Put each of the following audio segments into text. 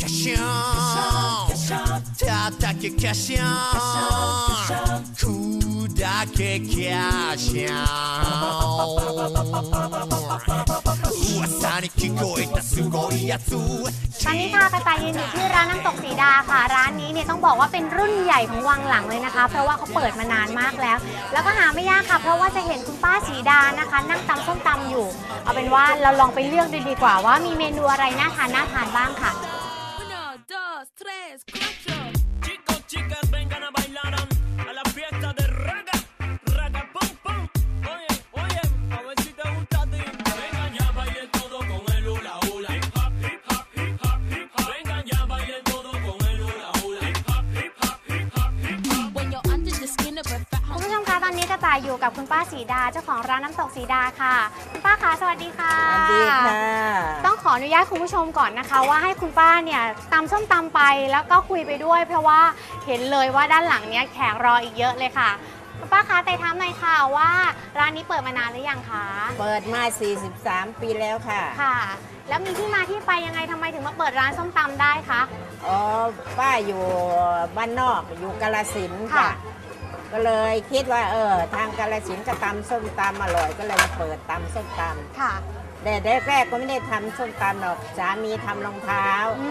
Cash out, cash out, a out. ตอนนี้ค่ะกระต่ายยืนอยู่ที่ร้านน้ำตกสีดาค่ะ ร้านนี้เนี่ยต้องบอกว่าเป็นรุ่นใหญ่ของวังหลังเลยนะคะ เพราะว่าเขาเปิดมานานมากแล้ว แล้วก็หาไม่ยากค่ะ เพราะว่าจะเห็นคุณป้าสีดานะคะ นั่งตำส้มตำอยู่ เอาเป็นว่าเราลองไปเลือกดูดีกว่าว่ามีเมนูอะไรน่าทานน่าทานบ้างค่ะ Uno, dos, tres, cuatro. กระต่ายอยู่กับคุณป้าสีดาเจ้าของร้านน้ำตกสีดาค่ะ คุณป้าคะสวัสดีค่ะ สวัสดีค่ะ ต้องขออนุญาตคุณผู้ชมก่อนนะคะ ว่าให้คุณป้าเนี่ยตำส้มตำไปแล้วก็คุยไปด้วย เพราะว่าเห็นเลยว่าด้านหลังเนี้ยแขกรออีกเยอะเลยค่ะคุณป้าคะไต่ถามหน่อยค่ะว่า ร้านนี้เปิดมานานหรือยังคะเปิดมา 43 ปีแล้วค่ะ ค่ะ แล้วมีที่มาที่ไปยังไงทำไมถึงมาเปิดร้านส้มตำได้คะอ๋อป้าอยู่บ้านนอกอยู่กาลสินธุ์ค่ะค่ะ ก็เลยคิดว่าเออทางกาลสินธุ์ก็ตำส้มตำอร่อยก็เลยมาเปิดตำส้มตค่ะำแต่แรกๆก็ไม่ได้ทำส้มตำหรอกสามีทำรองเท้าอื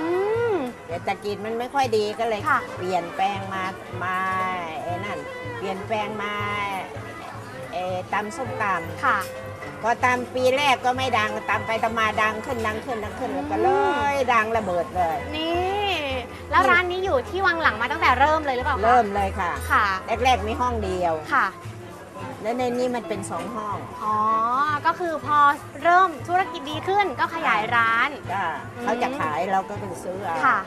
มแต่ตะกิจมันไม่ค่อยดีก็เลย ค่ะ เปลี่ยนแปลงมามาไอ้นั่นเปลี่ยนแปลงมาเออตำส้มตำ ค่ะ พอตามปีแรกก็ไม่ดังตามไปตามมาดังขึ้นดังขึ้นดังขึ้นแล้วก็เลย ดังระเบิดเลย นี่ แล้วร้านนี้อยู่ที่วังหลังมาตั้งแต่เริ่มเลยหรือเปล่าคะเริ่มเลยค่ะ ค่ะแรกๆมีห้องเดียว ค่ะ แล้วในนี้มันเป็นสองห้อง อ๋อ ก็คือพอเริ่มธุรกิจดีขึ้นก็ขยายร้านก็อืม เขาจะขายเราก็ไปซื้อเอาค่ะ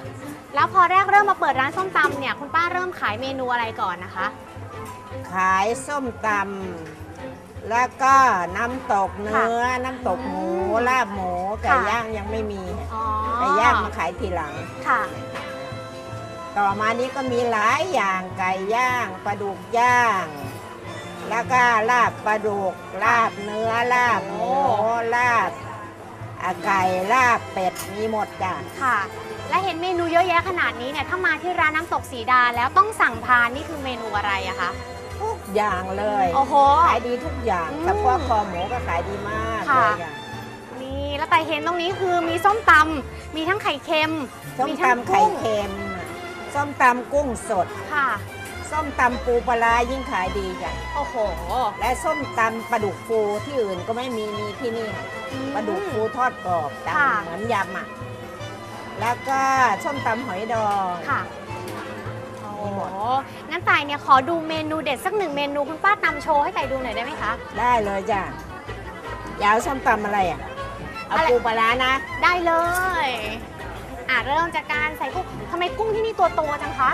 แล้วพอแรกเริ่มมาเปิดร้านส้มตำเนี่ยคุณป้าเริ่มขายเมนูอะไรก่อนนะคะ ขายส้มตำแล้วก็น้ำตกเนื้อ น้ำตกหมู อืมลาบหมูไก่ค่ะ ย่างยังไม่มีอ๋อไก่ย่างมาขายทีหลัง ค่ะ ต่อมานี้ก็มีหลายอย่างไก่ย่างปลาดุกย่าง แล้วก็ลาบปลาดุกลาบเนื้อลาบหมูลาบอะไก่ลาบเป็ดมีหมดจ้ะค่ะ และเห็นเมนูเยอะแยะขนาดนี้เนี่ยถ้ามาที่ร้านน้ำตกสีดาแล้วต้องสั่งทานนี่คือเมนูอะไรอะคะทุกอย่างเลยโอ้โห ขายดีทุกอย่างอืมแต่พวกคอหมูก็ขายดีมากค่ะเลยจ้ะนี่แล้วแต่เห็นตรงนี้คือมีส้มตำมีทั้งไข่เค็มส้มมีทั้งตำไข่กุ้ง เค็ม ส้มตำกุ้งสด ค่ะ ส้มตำปูปลาร้ายิ่งขายดีจ้ะโอ้โห และส้มตำปลาดุกฟูที่อื่นก็ไม่มีมีที่นี่ปลาดุกฟูทอดกรอบค่ะตำเหมือนยำอะแล้วก็ส้มตำหอยดองค่ะโอ้โหงั้นต่ายเนี่ยขอดูเมนูเด็ดสักหนึ่งเมนูคุณป้าตำโชว์ให้ต่ายดูหน่อยได้ไหมคะ ได้เลยจ้ะอยาวส้มตำอะไรอะ เอาอะไรปูปลาร้านะ ได้เลย อะเริ่มจากการใส่กุ้งทำไมกุ้งที่นี่ตัวโตจังคะ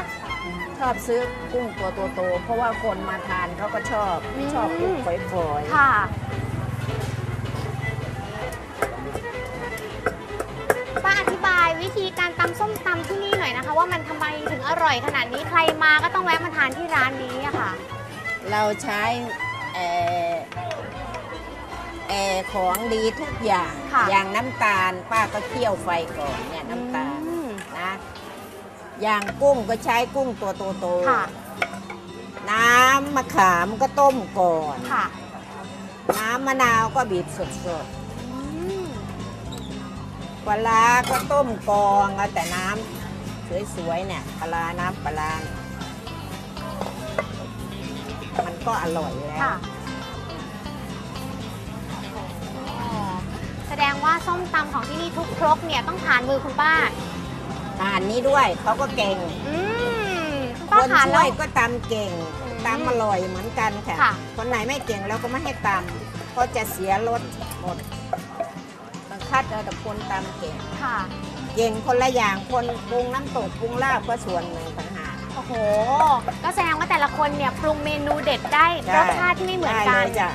ชอบซื้อกุ้งตัวโตๆเพราะว่าคนมาทานเขาก็ชอบ อืม ชอบกุ้งฝอยค่ะ ป้าอธิบายวิธีการตำส้มตำที่นี่หน่อยนะคะ ว่ามันทำไมถึงอร่อยขนาดนี้ใครมาก็ต้องแวะมาทานที่ร้านนี้อะค่ะ ๆเราใช้เอ่อเอ่อของดีทุกอย่างค่ะ อย่างน้ำตาลป้าก็เคี่ยวไฟก่อนเนี่ยน้ำตาลอืมนะอย่างกุ้งก็ใช้กุ้งตัวโตค่ะ ๆน้ำมะขามก็ต้มก่อน ค่ะน้ำมะนาวก็บีบสดอืมๆปลาร้าก็ต้มกองเอาแต่น้ำสวยๆเนี่ยปลาร้าน้ำปลาร้าเนี่ยมันก็อร่อยแล้ว ค่ะ ว่าส้มตำของที่นี่ทุกครกเนี่ยต้องผ่านมือคุณป้าทานนี้ด้วยเขาก็เก่งอืมคุณคป้านขาช่แล้วยวก็ตำเก่งอืมตำอร่อยเหมือนกันค่ะ ค่ะ คนไหนไม่เก่งเราก็ไม่ให้ตำก็จะเสียรสหมดต้องคัดเอาแต่คนตำเก่ง ค่ะ เก่งคนละอย่างคนปรุงน้ำตกปรุงลาบก็ส่วนหนึ่งต่างหาก โอ้โห ก็แสดงว่าแต่ละคนเนี่ยปรุงเมนูเด็ดได้ได้รสชาติที่ไม่เหมือนได้กัเลนยจ้ะ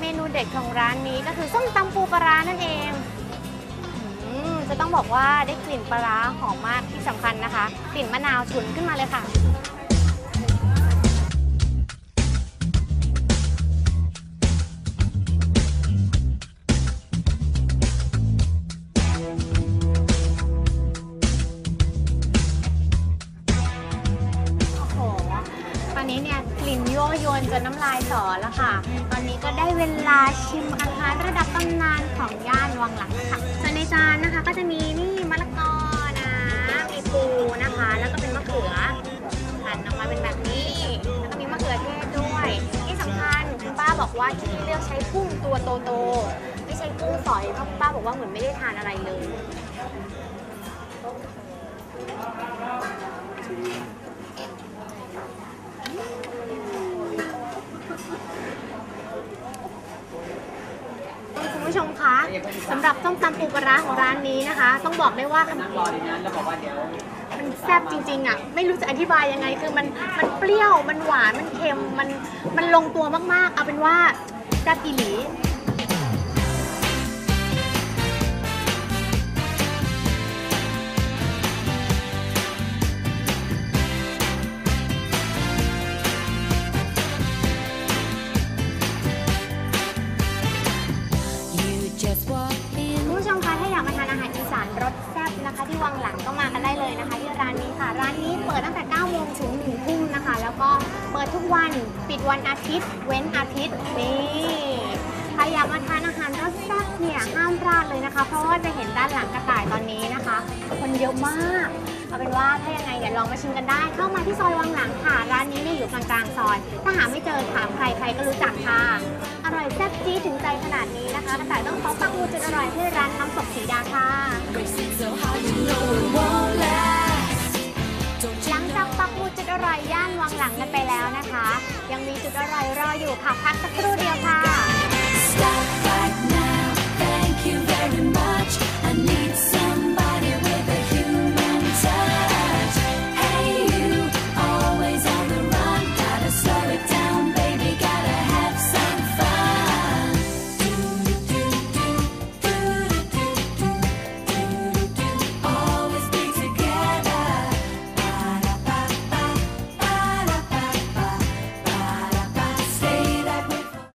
เมนูเด็ดของร้านนี้ก็คือส้มตำปูปลาร้านั่นเองอืมจะต้องบอกว่าได้กลิ่นปลาร้าหอมมากที่สำคัญนะคะ กลิ่นมะนาวฉุนขึ้นมาเลยค่ะ นจนน้ำลายสอแล้วค่ะ ตอนนี้ก็ได้เวลาชิมอาหารระดับตำนานของย่านวังหลังค่ะส่วนในจานนะคะก็จะมีนี่มะละกอนะ มีปูนะคะ แล้วก็เป็นมะเขือหั่นออกมาเป็นแบบนี้ แล้วก็มีมะเขือเทศด้วย ที่สำคัญคุณป้าบอกว่าที่นี่เลือกใช้กุ้งตัวโตๆไม่ใช่กุ้งฝอยเพราะคุณป้าบอกว่าเหมือนไม่ได้ทานอะไรเลย คุณผู้ชมคะ สำหรับต้มตำปูปลาร้าของร้านนี้นะคะ ต้องบอกได้ว่ามันมันแซ่บจริงๆอะไม่รู้จะอธิบายยังไงคือมันมันเปรี้ยวมันหวานมันเค็มมันมันลงตัวมากๆ เอาเป็นว่าแซ่บอีหลี นะคะ ที่วังหลังก็มากันได้เลยนะคะ ที่ร้านนี้ค่ะ ร้านนี้เปิดตั้งแต่9โมงถึง1ทุ่มนะคะ แล้วก็เปิดทุกวันปิดวันอาทิตย์ เว้นอาทิตย์นี่ใครอยากมาทานอาหารรสแซ่บเนี่ยห้ามพลาดเลยนะคะ เพราะว่าจะเห็นด้านหลังกระต่ายตอนนี้นะคะ คนเยอะมากเอาเป็นว่าถ้ายังไงเดี๋ยวลองมาชิมกันได้ เข้ามาที่ซอยวังหลังค่ะ ร้านนี้เนี่ยอยู่กลางๆซอย ถ้าหาไม่เจอถามใครใครก็รู้จักค่ะ ร่อยแซ่บจี้ถึงใจขนาดนี้นะคะกระต่ายต้องขอปักหมูจุดอร่อยที่ร้านน้ำตกสีดาค่ะ หลังจากปักหมุดจุดอร่อยย่านวังหลังกันไปแล้วนะคะ ยังมีจุดอร่อยรออยู่ค่ะพักสักครู่เดียวค่ะ